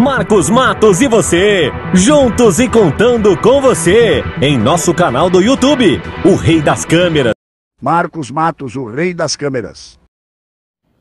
Marcos Matos e você, juntos e contando com você, em nosso canal do YouTube, o Rei das Câmeras. Marcos Matos, o Rei das Câmeras.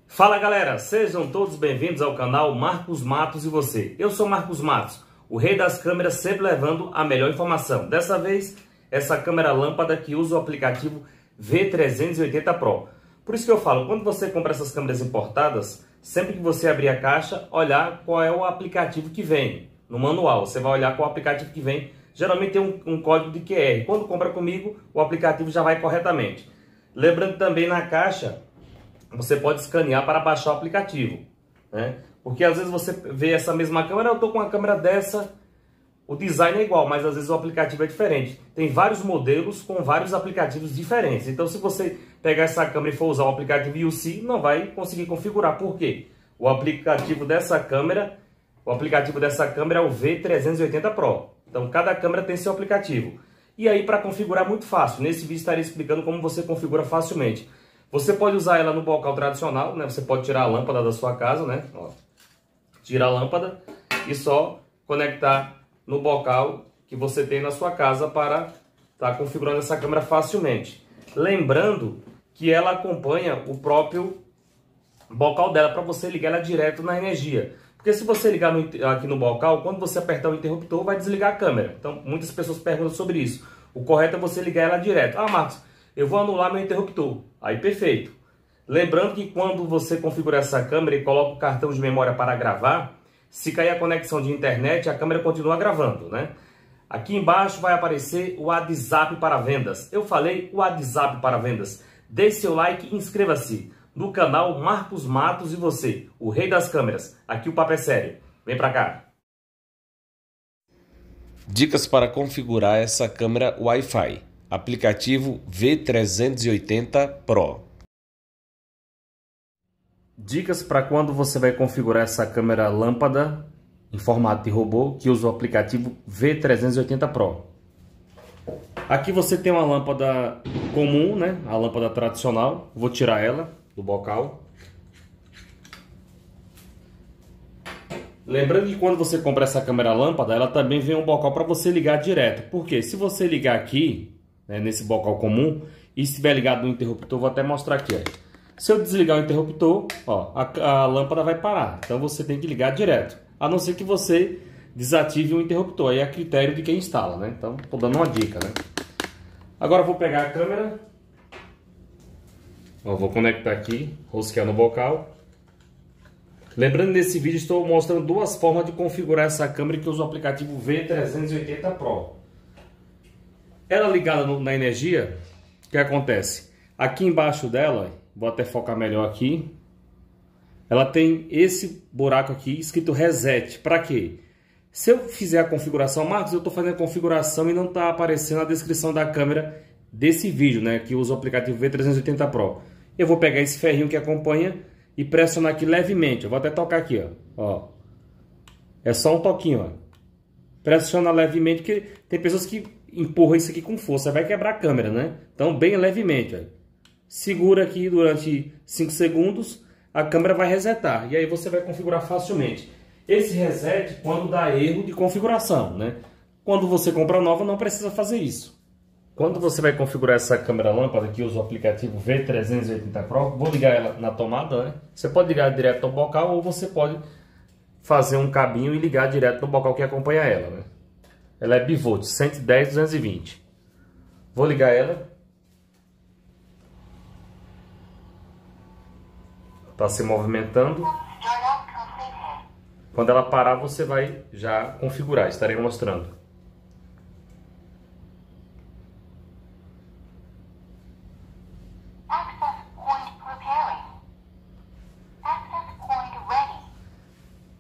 Fala galera, sejam todos bem-vindos ao canal Marcos Matos e você. Eu sou Marcos Matos, o Rei das Câmeras, sempre levando a melhor informação. Dessa vez, essa câmera lâmpada que usa o aplicativo V380 Pro. Por isso que eu falo, quando você compra essas câmeras importadas, sempre que você abrir a caixa, olhar qual é o aplicativo que vem. No manual, você vai olhar qual aplicativo que vem. Geralmente tem um, um código de QR. Quando compra comigo, o aplicativo já vai corretamente. Lembrando também na caixa, você pode escanear para baixar o aplicativo. Né? Porque às vezes você vê essa mesma câmera, eu estou com uma câmera dessa, o design é igual, mas às vezes o aplicativo é diferente. Tem vários modelos com vários aplicativos diferentes. Então se você pegar essa câmera e for usar o aplicativo UC, não vai conseguir configurar. Por quê? O aplicativo dessa câmera, o aplicativo dessa câmera é o V380 Pro. Então cada câmera tem seu aplicativo. E aí para configurar é muito fácil. Nesse vídeo estarei explicando como você configura facilmente. Você pode usar ela no bocal tradicional, né? Você pode tirar a lâmpada da sua casa, né? Ó, tira a lâmpada e só conectar no bocal que você tem na sua casa para estar tá configurando essa câmera facilmente. Lembrando que ela acompanha o próprio bocal dela para você ligar ela direto na energia. Porque se você ligar no, aqui no bocal, quando você apertar o interruptor, vai desligar a câmera. Então, muitas pessoas perguntam sobre isso. O correto é você ligar ela direto. Ah, Marcos, eu vou anular meu interruptor. Aí, perfeito. Lembrando que quando você configura essa câmera e coloca o cartão de memória para gravar, se cair a conexão de internet, a câmera continua gravando, né? Aqui embaixo vai aparecer o WhatsApp para vendas. Eu falei o WhatsApp para vendas. Deixe seu like e inscreva-se no canal Marcos Matos e você, o rei das câmeras. Aqui o papo é sério. Vem pra cá. Dicas para configurar essa câmera Wi-Fi. Aplicativo V380 Pro. Dicas para quando você vai configurar essa câmera lâmpada em formato de robô que usa o aplicativo V380 Pro. Aqui você tem uma lâmpada comum, né? A lâmpada tradicional. Vou tirar ela do bocal. Lembrando que quando você compra essa câmera lâmpada, ela também vem um bocal para você ligar direto. Porque se você ligar aqui, né, nesse bocal comum, e estiver ligado no interruptor, vou até mostrar aqui. Ó. Se eu desligar o interruptor, ó, a, a lâmpada vai parar. Então você tem que ligar direto a não ser que você desative o interruptor. Aí é a critério de quem instala, né? Então, estou dando uma dica, né? Agora vou pegar a câmera. Vou conectar aqui, rosquear no bocal. Lembrando nesse vídeo estou mostrando duas formas de configurar essa câmera que usa o aplicativo V380 Pro. Ela ligada no, na energia, o que acontece? Aqui embaixo dela, vou até focar melhor aqui, ela tem esse buraco aqui escrito reset. Para quê? Se eu fizer a configuração, Marcos, eu estou fazendo a configuração e não está aparecendo a descrição da câmera desse vídeo, né? Que usa o aplicativo V380 Pro. Eu vou pegar esse ferrinho que acompanha e pressionar aqui levemente. Eu vou até tocar aqui, ó. ó. É só um toquinho, ó. Pressiona levemente, porque tem pessoas que empurram isso aqui com força, vai quebrar a câmera, né? Então, bem levemente, ó. Segura aqui durante 5 segundos a câmera vai resetar. E aí você vai configurar facilmente. Esse reset quando dá erro de configuração, né? Quando você compra nova, não precisa fazer isso. Quando você vai configurar essa câmera lâmpada que usa o aplicativo V380 Pro, vou ligar ela na tomada, né? Você pode ligar direto no bocal ou você pode fazer um cabinho e ligar direto no bocal que acompanha ela, né? Ela é bivolt, 110, 220. Vou ligar ela está se movimentando. Quando ela parar, você vai já configurar, estarei mostrando.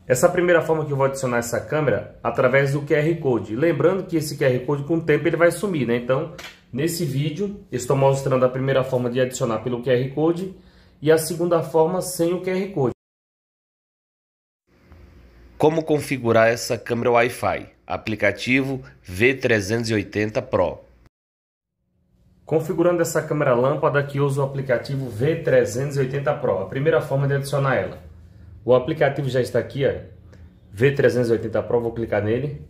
Essa primeira forma que eu vou adicionar essa câmera através do QR Code. Lembrando que esse QR Code com o tempo ele vai sumir, né? Então, nesse vídeo, estou mostrando a primeira forma de adicionar pelo QR Code e a segunda forma sem o QR Code. Como configurar essa câmera Wi-Fi? Aplicativo V380 Pro. Configurando essa câmera lâmpada que usa o aplicativo V380 Pro. A primeira forma de adicionar ela. O aplicativo já está aqui, ó. V380 Pro, vou clicar nele.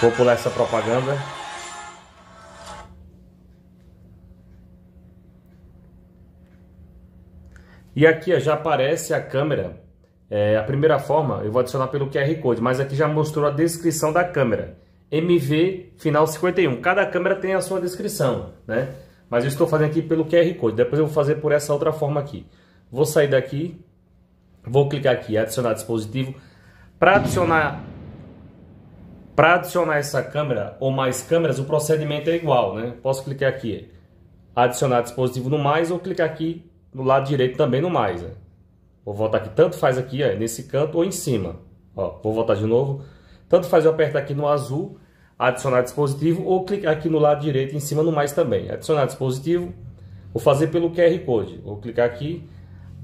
Vou pular essa propaganda. E aqui ó, já aparece a câmera. É, a primeira forma eu vou adicionar pelo QR Code, mas aqui já mostrou a descrição da câmera. MV final 51. Cada câmera tem a sua descrição, né? Mas eu estou fazendo aqui pelo QR Code. Depois eu vou fazer por essa outra forma aqui. Vou sair daqui, vou clicar aqui, adicionar dispositivo. Para adicionar para adicionar essa câmera ou mais câmeras, o procedimento é igual, né? Posso clicar aqui, adicionar dispositivo no mais ou clicar aqui no lado direito também no mais. Né? Vou voltar aqui, tanto faz aqui, ó, nesse canto ou em cima. Ó, vou voltar de novo. Tanto faz eu apertar aqui no azul, adicionar dispositivo ou clicar aqui no lado direito em cima no mais também. Adicionar dispositivo, vou fazer pelo QR Code. Vou clicar aqui,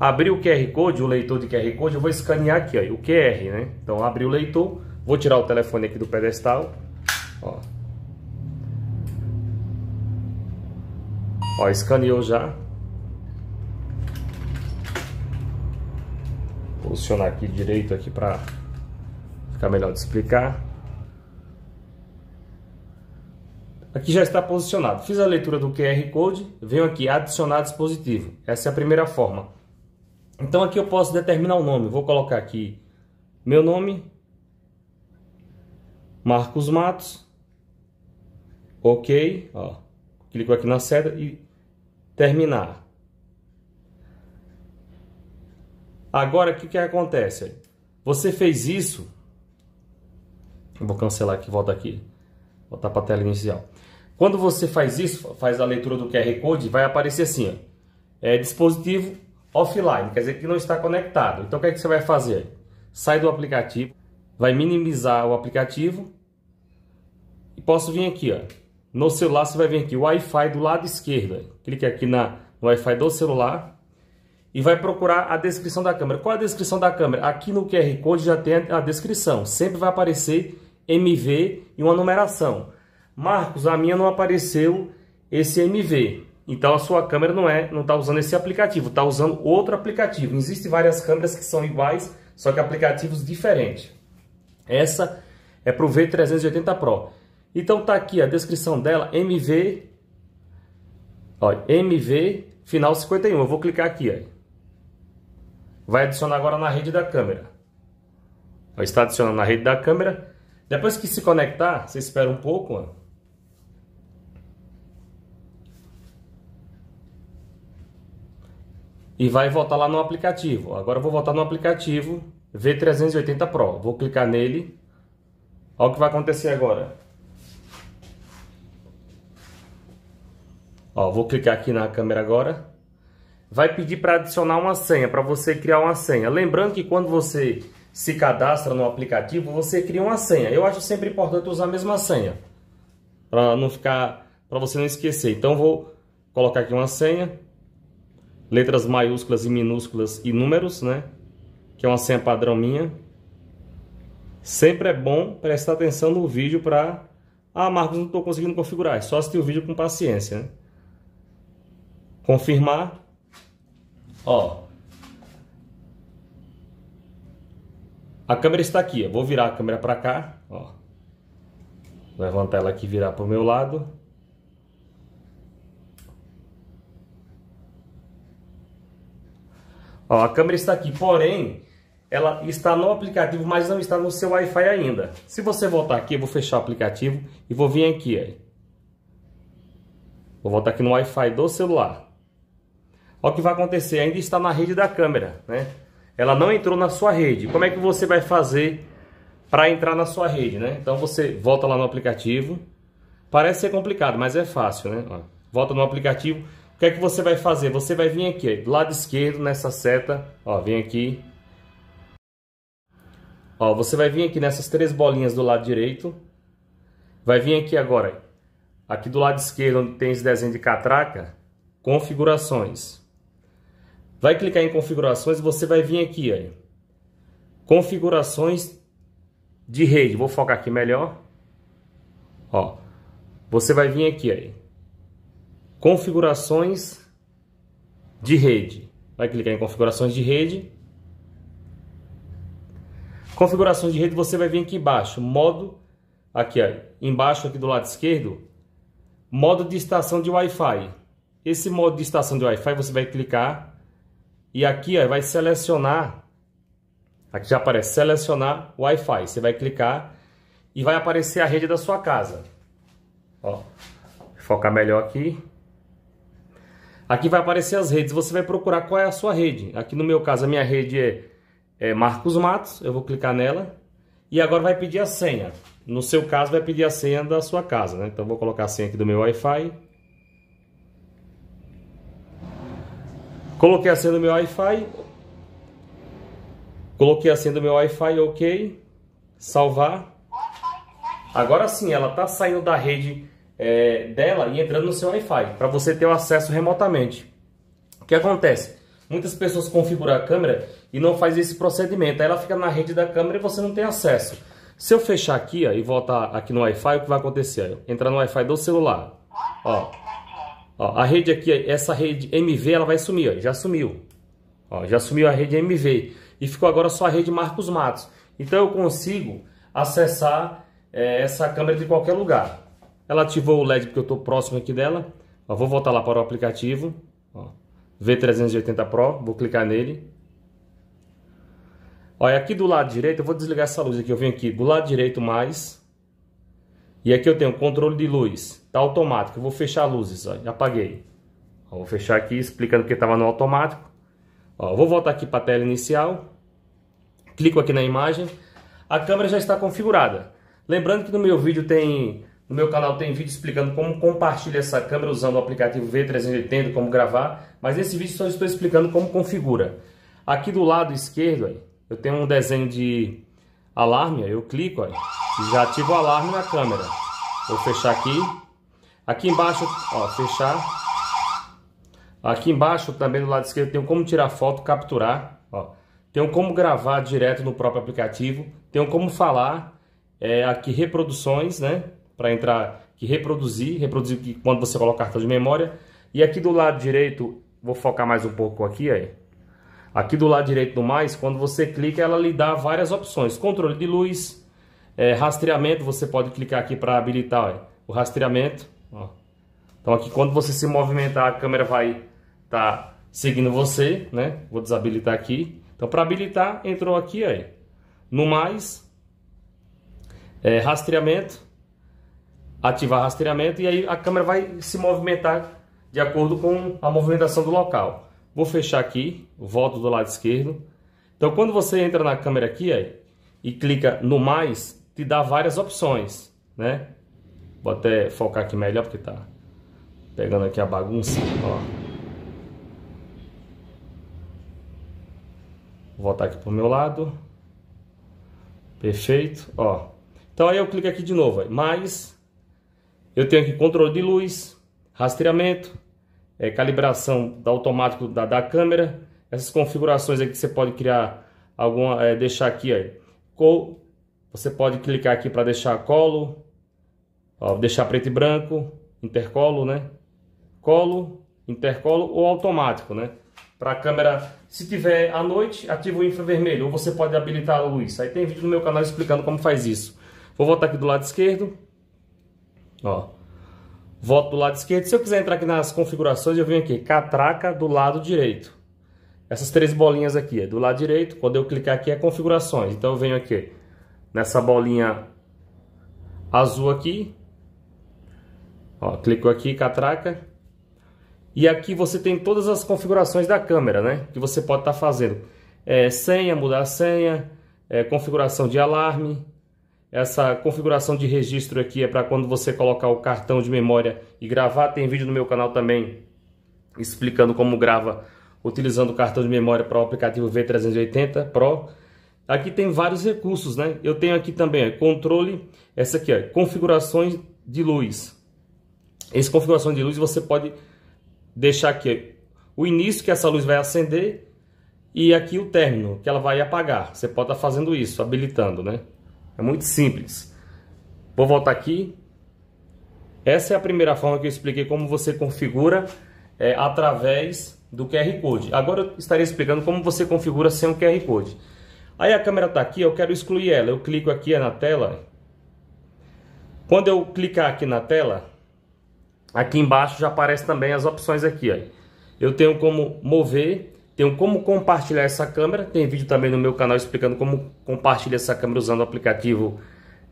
abrir o QR Code, o leitor de QR Code, eu vou escanear aqui, ó, o QR, né? Então, abrir o leitor Vou tirar o telefone aqui do pedestal. Ó, ó escaneou já. Posicionar aqui direito aqui para ficar melhor de explicar. Aqui já está posicionado. Fiz a leitura do QR Code, venho aqui adicionar dispositivo. Essa é a primeira forma. Então aqui eu posso determinar o nome. Vou colocar aqui meu nome, Marcos Matos. Ok, ó. Clico aqui na seta e terminar. Agora, o que, que acontece? Você fez isso. vou cancelar aqui, volta aqui. Voltar para a tela inicial. Quando você faz isso, faz a leitura do QR Code, vai aparecer assim, ó, é dispositivo offline, quer dizer que não está conectado. Então o que, é que você vai fazer? Sai do aplicativo, vai minimizar o aplicativo e posso vir aqui, ó. No celular você vai vir aqui, Wi-Fi do lado esquerdo. Clique aqui na, Wi-Fi do celular e vai procurar a descrição da câmera. Qual é a descrição da câmera? Aqui no QR Code já tem a descrição. Sempre vai aparecer MV e uma numeração. Marcos, a minha não apareceu esse MV. Então a sua câmera não é, não está usando esse aplicativo, está usando outro aplicativo. Existem várias câmeras que são iguais, só que aplicativos diferentes. Essa é para o V380 Pro. Então tá aqui a descrição dela, MV, ó, MV final 51. Eu vou clicar aqui, ó. Vai adicionar agora na rede da câmera. Ó, está adicionando na rede da câmera. Depois que se conectar, você espera um pouco, ó. E vai voltar lá no aplicativo. Agora eu vou voltar no aplicativo V380 Pro. Vou clicar nele. Olha o que vai acontecer agora. Ó, vou clicar aqui na câmera agora. Vai pedir para adicionar uma senha, para você criar uma senha. Lembrando que quando você se cadastra no aplicativo, você cria uma senha. Eu acho sempre importante usar a mesma senha, para não ficar, para você não esquecer. Então vou colocar aqui uma senha, letras maiúsculas e minúsculas e números, né? Que é uma senha padrão minha. Sempre é bom prestar atenção no vídeo para ah, Marcos, não estou conseguindo configurar. É só assistir o vídeo com paciência, né? confirmar, ó, a câmera está aqui, vou virar a câmera para cá, ó, levantar ela aqui e virar para o meu lado, ó, a câmera está aqui, porém, ela está no aplicativo, mas não está no seu Wi-Fi ainda. Se você voltar aqui, eu vou fechar o aplicativo e vou vir aqui, aí. Vou voltar aqui no Wi-Fi do celular. Olha o que vai acontecer, ainda está na rede da câmera, né? Ela não entrou na sua rede. Como é que você vai fazer para entrar na sua rede, né? Então você volta lá no aplicativo. Parece ser complicado, mas é fácil, né? Volta no aplicativo. O que é que você vai fazer? Você vai vir aqui, do lado esquerdo, nessa seta, ó, vem aqui. Ó, você vai vir aqui nessas três bolinhas do lado direito. Vai vir aqui agora, aqui do lado esquerdo, onde tem esse desenho de catraca, configurações. Vai clicar em configurações e você vai vir aqui, ó. Configurações de rede. Vou focar aqui melhor. Ó. Você vai vir aqui, aí. configurações de rede. Vai clicar em configurações de rede. Configurações de rede, você vai vir aqui embaixo, modo, aqui ó, embaixo aqui do lado esquerdo, modo de estação de Wi-Fi. Esse modo de estação de Wi-Fi você vai clicar e aqui ó, vai selecionar, aqui já aparece selecionar Wi-Fi. Você vai clicar e vai aparecer a rede da sua casa. Ó, focar melhor aqui. Aqui vai aparecer as redes, você vai procurar qual é a sua rede. Aqui no meu caso, a minha rede é, é Marcos Matos, eu vou clicar nela. E agora vai pedir a senha. No seu caso, vai pedir a senha da sua casa, né? Então, vou colocar a senha aqui do meu Wi-Fi. Coloquei a senha do meu Wi-Fi. Coloquei a senha do meu Wi-Fi, ok. Salvar. Agora sim, ela está saindo da rede é, dela e entrando no seu Wi-Fi, para você ter o acesso remotamente. O que acontece? Muitas pessoas configuram a câmera e não faz esse procedimento. Aí ela fica na rede da câmera e você não tem acesso. Se eu fechar aqui ó, e voltar aqui no Wi-Fi, o que vai acontecer? Entrar no Wi-Fi do celular. Ó, ó, a rede aqui, essa rede MV, ela vai sumir. Ó, já sumiu. Ó, já sumiu a rede MV. E ficou agora só a rede Marcos Matos. Então eu consigo acessar é, essa câmera de qualquer lugar. Ela ativou o LED porque eu estou próximo aqui dela. Ó, vou voltar lá para o aplicativo. Ó, V380 Pro, vou clicar nele. Olha, aqui do lado direito, eu vou desligar essa luz aqui. Eu venho aqui do lado direito mais. E aqui eu tenho controle de luz. Tá automático. Eu vou fechar luzes, ó. Já apaguei. Ó, vou fechar aqui explicando que estava no automático. Ó, vou voltar aqui para a tela inicial. Clico aqui na imagem. A câmera já está configurada. Lembrando que no meu vídeo tem no meu canal tem vídeo explicando como compartilhar essa câmera usando o aplicativo V380, como gravar, mas nesse vídeo só estou explicando como configura. Aqui do lado esquerdo, eu tenho um desenho de alarme, eu clico e já ativo o alarme na câmera. Vou fechar aqui. Aqui embaixo, ó, fechar. Aqui embaixo também do lado esquerdo tem como tirar foto, capturar, ó. Tem como gravar direto no próprio aplicativo, tem como falar, é, aqui reproduções, né? para entrar que reproduzir, reproduzir quando você coloca cartão de memória. E aqui do lado direito, vou focar mais um pouco aqui, aí. Aqui do lado direito do mais, quando você clica, ela lhe dá várias opções. Controle de luz, é, rastreamento, você pode clicar aqui para habilitar ó, o rastreamento. Ó. Então aqui quando você se movimentar, a câmera vai estar tá seguindo você, né? Vou desabilitar aqui. Então para habilitar, entrou aqui aí. No mais, é, rastreamento, ativar rastreamento e aí a câmera vai se movimentar de acordo com a movimentação do local. Vou fechar aqui, volto do lado esquerdo. Então quando você entra na câmera aqui aí, e clica no mais, te dá várias opções, né? Vou até focar aqui melhor porque tá pegando aqui a bagunça, ó. Vou voltar aqui pro meu lado. Perfeito, ó. Então aí eu clico aqui de novo, mais eu tenho aqui controle de luz, rastreamento, é, calibração da automático da, da câmera. Essas configurações aqui você pode criar alguma, é, deixar aqui, aí. você pode clicar aqui para deixar colo, ó, deixar preto e branco, intercolo, né? Colo, intercolo ou automático, né? Para a câmera, se tiver à noite, ativa o infravermelho, ou você pode habilitar a luz. Aí tem vídeo no meu canal explicando como faz isso. Vou voltar aqui do lado esquerdo. Ó. Volto do lado esquerdo. Se eu quiser entrar aqui nas configurações, eu venho aqui, catraca do lado direito. Essas três bolinhas aqui, é do lado direito. Quando eu clicar aqui é configurações. Então eu venho aqui nessa bolinha azul aqui. Ó, clico aqui, catraca. E aqui você tem todas as configurações da câmera, né? Que você pode estar tá fazendo. É, senha, mudar a senha, é, configuração de alarme, essa configuração de registro aqui é para quando você colocar o cartão de memória e gravar. Tem vídeo no meu canal também explicando como grava utilizando o cartão de memória para o aplicativo V380 Pro. Aqui tem vários recursos, né? Eu tenho aqui também controle, essa aqui, ó, configurações de luz. Essa configuração de luz você pode deixar aqui o início que essa luz vai acender e aqui o término que ela vai apagar. Você pode estar tá fazendo isso, habilitando, né? É muito simples. Vou voltar aqui. Essa é a primeira forma que eu expliquei como você configura é, através do QR Code. Agora eu estaria explicando como você configura sem o QR Code. Aí a câmera está aqui, eu quero excluir ela. Eu clico aqui na tela. Quando eu clicar aqui na tela, aqui embaixo já aparece também as opções aqui. Ó. Eu tenho como mover, tenho como compartilhar essa câmera. Tem vídeo também no meu canal explicando como compartilhar essa câmera usando o aplicativo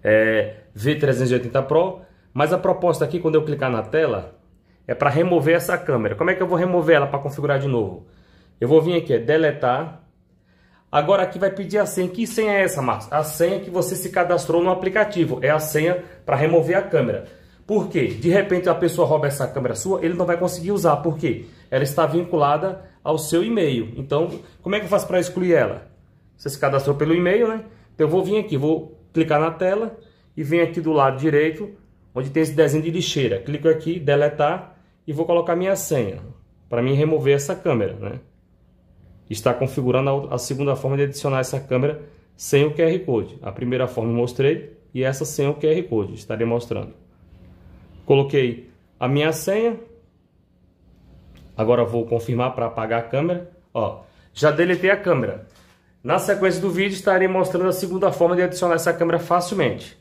é, V380 Pro. Mas a proposta aqui, quando eu clicar na tela, é para remover essa câmera. Como é que eu vou remover ela para configurar de novo? Eu vou vir aqui, deletar. Agora aqui vai pedir a senha. Que senha é essa, Marcos? A senha que você se cadastrou no aplicativo. É a senha para remover a câmera. Por quê? De repente a pessoa rouba essa câmera sua, ele não vai conseguir usar. Por quê? Ela está vinculada ao seu e-mail. Então, como é que eu faço para excluir ela? Você se cadastrou pelo e-mail, né? Então eu vou vir aqui, vou clicar na tela e venho aqui do lado direito onde tem esse desenho de lixeira. Clico aqui, deletar e vou colocar minha senha para mim remover essa câmera, né? Está configurando a segunda forma de adicionar essa câmera sem o QR Code. A primeira forma eu mostrei e essa sem o QR Code, estarei mostrando. Coloquei a minha senha. Agora vou confirmar para apagar a câmera. Ó, já deletei a câmera. Na sequência do vídeo estarei mostrando a segunda forma de adicionar essa câmera facilmente.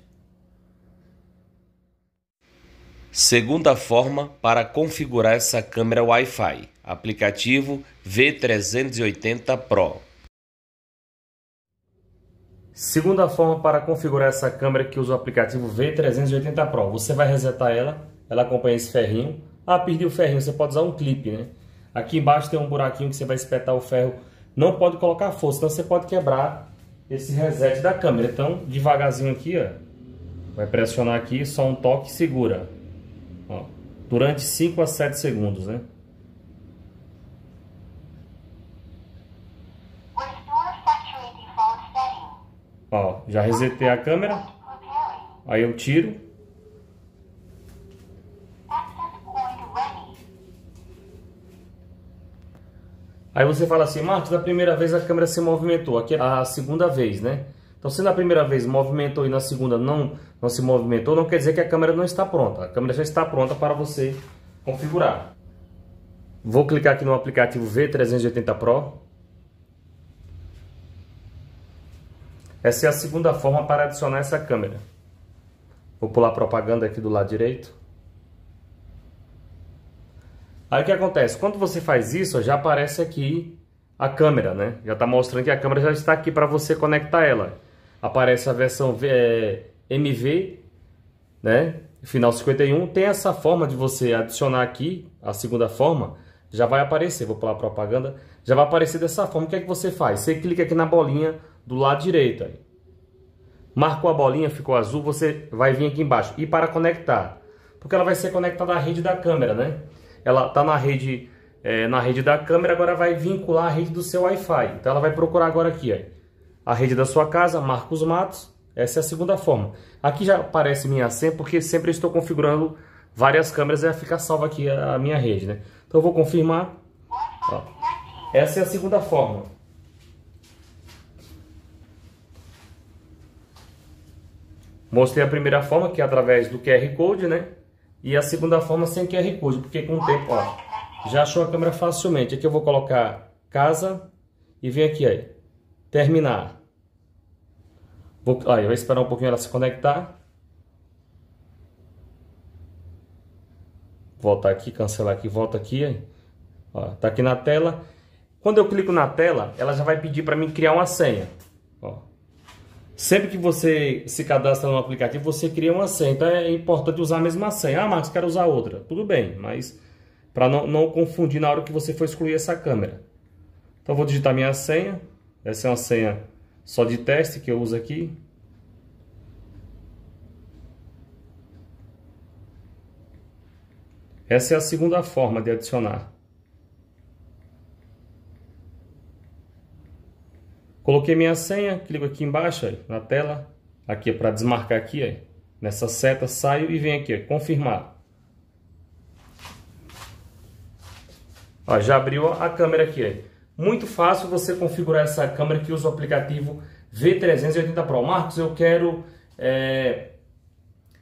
Segunda forma para configurar essa câmera Wi-Fi, aplicativo V380 Pro. Segunda forma para configurar essa câmera que usa o aplicativo V380 Pro. Você vai resetar ela, ela acompanha esse ferrinho. Ah, perdi o ferrinho, você pode usar um clipe, né? Aqui embaixo tem um buraquinho que você vai espetar o ferro. Não pode colocar força, senão você pode quebrar esse reset da câmera. Então, devagarzinho aqui, ó. Vai pressionar aqui, só um toque segura. Ó, durante 5 a 7 segundos, né? Ó, já resetei a câmera. Aí eu tiro. Aí você fala assim, Marcos, da primeira vez a câmera se movimentou. Aqui é a segunda vez, né? Então, se na primeira vez movimentou e na segunda não, não se movimentou, não quer dizer que a câmera não está pronta. A câmera já está pronta para você configurar. Vou clicar aqui no aplicativo V380 Pro. Essa é a segunda forma para adicionar essa câmera. Vou pular propaganda aqui do lado direito. Aí o que acontece? Quando você faz isso, já aparece aqui a câmera, né? Já está mostrando que a câmera já está aqui para você conectar ela aparece a versão é, MV, né? Final 51. Tem essa forma de você adicionar aqui, a segunda forma, já vai aparecer. Vou pular propaganda. Já vai aparecer dessa forma. O que é que você faz? Você clica aqui na bolinha do lado direito. Aí. Marcou a bolinha, ficou azul, você vai vir aqui embaixo. E para conectar. Porque ela vai ser conectada à rede da câmera, né? Ela está na rede, é, na rede da câmera, agora vai vincular a rede do seu Wi-Fi. Então ela vai procurar agora aqui, ó a rede da sua casa, Marcos Matos. Essa é a segunda forma. Aqui já aparece minha senha, porque sempre estou configurando várias câmeras e vai ficar salva aqui a, minha rede, né? Então eu vou confirmar. Ó. Essa é a segunda forma. Mostrei a primeira forma, que é através do QR Code, né? E a segunda forma sem QR Code, porque com o tempo, ó, já achou a câmera facilmente. Aqui eu vou colocar casa e vem aqui aí, terminar. Vou, aí, vai esperar um pouquinho ela se conectar. Voltar aqui, cancelar aqui, volta aqui. Ó, tá aqui na tela. Quando eu clico na tela, ela já vai pedir para mim criar uma senha. Sempre que você se cadastra no aplicativo, você cria uma senha. Então é importante usar a mesma senha. Ah, Marcos, quero usar outra. Tudo bem, mas para não, não confundir na hora que você for excluir essa câmera. Então vou digitar minha senha. Essa é uma senha só de teste que eu uso aqui. Essa é a segunda forma de adicionar. Coloquei minha senha, clico aqui embaixo na tela, aqui é para desmarcar aqui, nessa seta saio e venho aqui, confirmar. Ó, já abriu a câmera aqui. Muito fácil você configurar essa câmera que usa o aplicativo V380 Pro. Marcos, eu quero é,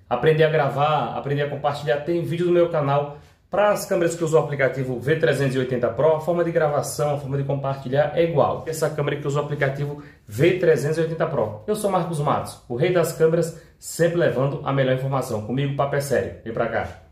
aprender a gravar, aprender a compartilhar, tem vídeo no meu canal. Para as câmeras que usam o aplicativo V380 Pro, a forma de gravação, a forma de compartilhar é igual. Essa câmera que usa o aplicativo V380 Pro. Eu sou Marcos Matos, o rei das câmeras, sempre levando a melhor informação. Comigo, papo é sério. Vem pra cá.